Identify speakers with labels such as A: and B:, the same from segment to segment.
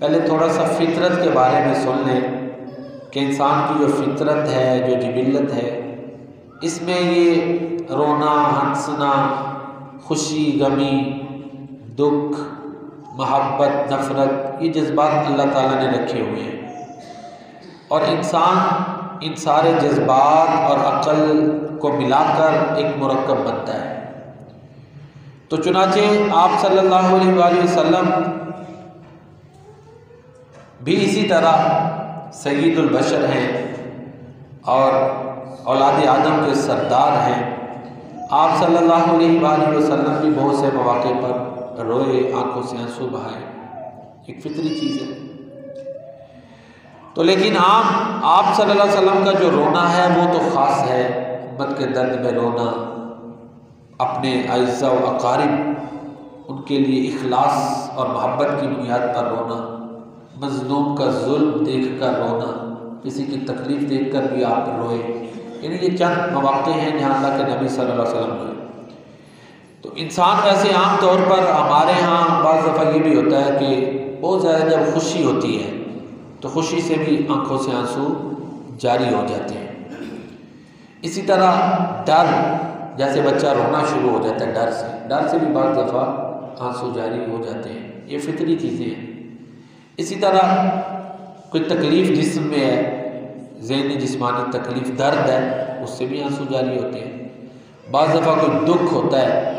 A: पहले थोड़ा सा फितरत के बारे में सुन लें कि इंसान की जो फितरत है, जो जबिलत है, इसमें ये रोना, हंसना, खुशी, गमी, दुख, मोहब्बत, नफ़रत, ये जज्बात अल्लाह ताला ने रखे हुए हैं। और इंसान इन सारे जज्बात और अक़ल को मिलाकर एक मरकब बनता है। तो चुनाचे आप सल्लल्लाहु अलैहि वसल्लम भी इसी तरह सईदुलबशर हैं और औलाद आदम के सरदार हैं। आप सल्लल्लाहु अलैहि वसल्लम भी बहुत से मौक़े पर रोए, आँखों से आँसू बहाए। एक फितरी चीज़ है। तो लेकिन आप आप सल्लल्लाहु अलैहि वसल्लम का जो रोना है, वो तो ख़ास है। उम्मत के दर्द में रोना, अपने अज्जा व अकारिब, उनके लिए इखलास और मोहब्बत की बुनियाद पर रोना। मजलूम का जुल्म देख कर रोना, किसी की तकलीफ़ देख कर भी आप रोए। यानी ये चंद मौक़े हैं जहाँ अल्लाह के नबी सल्लल्लाहु अलैहि वसल्लम रोए। तो इंसान वैसे आम तौर पर हमारे यहाँ बाज़ दफ़ा ये भी होता है कि बहुत ज़्यादा जब खुशी होती है तो खुशी से भी आँखों से आँसू जारी हो जाते हैं। इसी तरह डर, जैसे बच्चा रोना शुरू हो जाता है डर से डर से भी बाज़ दफ़ा आँसू जारी हो जाते हैं। ये फितरी चीज़ें हैं। इसी तरह कोई तकलीफ़ जिसम में है, जहनी, जिसमानी तकलीफ़, दर्द है, उससे भी आँसू जारी होते हैं। बाज़ दफ़ा कोई दुख होता है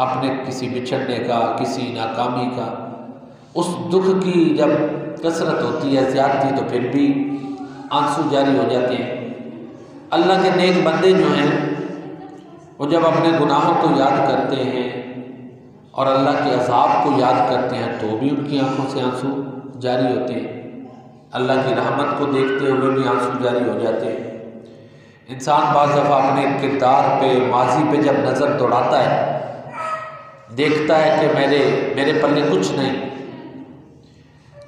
A: अपने किसी बिछड़ने का, किसी नाकामी का, उस दुख की जब कसरत होती है, ज़्यादती तो फिर भी आँसू जारी हो जाते हैं। अल्लाह के नेक बंदे जो हैं, वो जब अपने गुनाहों को याद करते हैं और अल्लाह के अजाब को याद करते हैं तो भी उनकी आँखों से आँसू जारी होते हैं। अल्लाह की रहमत को देखते हुए भी आँसू जारी हो जाते हैं। इंसान बाज़ दफ़ा अपने किरदार पे, माजी पे जब नज़र दौड़ाता है, देखता है कि मेरे मेरे पल्ले कुछ नहीं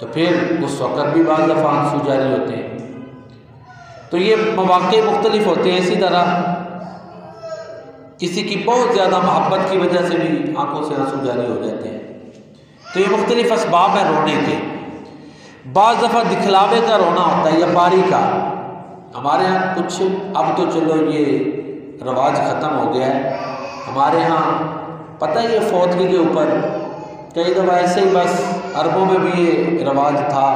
A: तो फिर उस वक़्त भी बाज़ दफ़ा आँसू जारी होते हैं। तो ये मौक़े मुख्तलिफ़ होते हैं, इसी तरह किसी की बहुत ज़्यादा मोहब्बत की वजह से भी आँखों से आँसू जारी हो जाते हैं। तो ये मुख्तलिफ़ इसबाब हैं रोने के। बाज़ दफ़ा दिखलावे का रोना होता है, या बारी का। हमारे यहाँ कुछ, अब तो चलो ये रवाज ख़त्म हो गया है। हमारे यहाँ, पता ही है फौतगी के ऊपर, कई दफ़ा ऐसे ही बस अरबों में भी ये रवाज था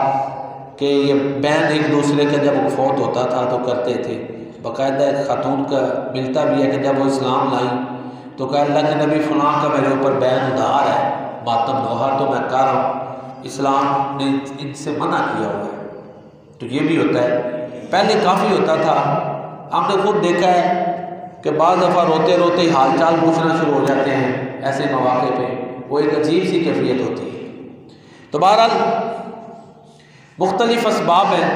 A: कि ये बैन एक दूसरे का जब फौत होता था तो करते थे। बाकायदा एक ख़ातून का मिलता भी है कि जब वो इस्लाम लाई तो कह, अल्लाह के नबी फ़लाँ का मेरे ऊपर बैन उधार है मातम नौहार तो मैं कर रहा हूँ, इस्लाम ने इनसे मना किया हुआ है। तो ये भी होता है। पहले काफ़ी होता था। हमने खुद देखा है कि बाद दफ़ा रोते रोते हाल चाल पूछना शुरू हो जाते हैं, ऐसे मौके पे। वो एक अजीब सी कैफियत होती है। तो बहरहाल, मुख्तलिफ़ इसबाब हैं।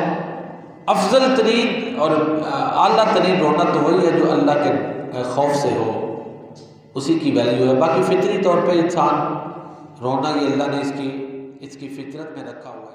A: अफजल तरीन और अला तरीन रौनक तो वही है जो अल्लाह के खौफ से हो। उसी की वैल्यू है। बाकी फितरी तौर पर इंसान रोना ये अल्लाह ने इसकी इसकी फितरत में रखा हुआ